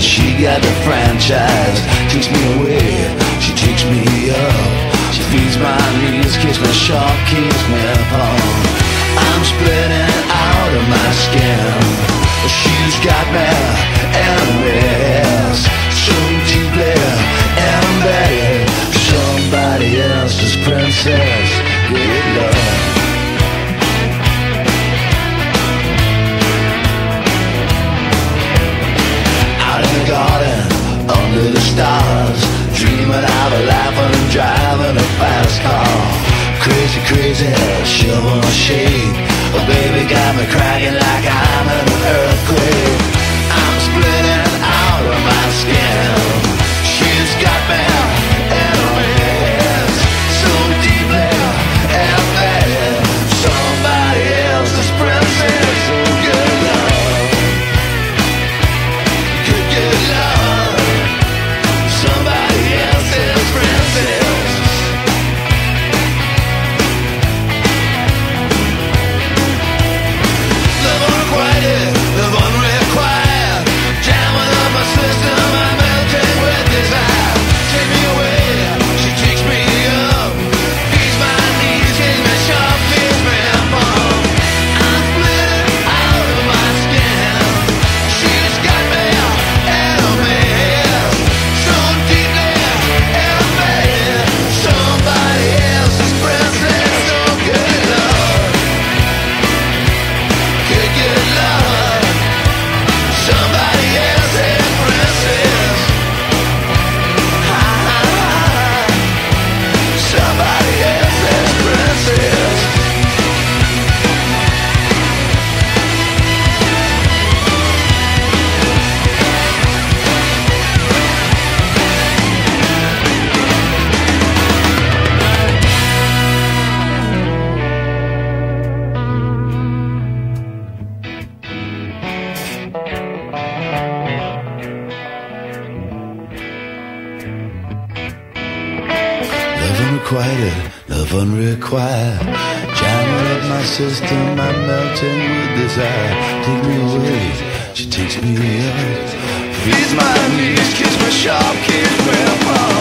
she got the franchise. Takes me away, she takes me up. She feeds my knees, kisses my shark, keeps my palm I'm splitting I'm a cracking like I'm an earthquake. I'm split. Quite a love unrequired. Jamming up my system, I'm melting with desire. Take me away, she takes me up. Feeds my knees, kiss my sharp, kiss my palm.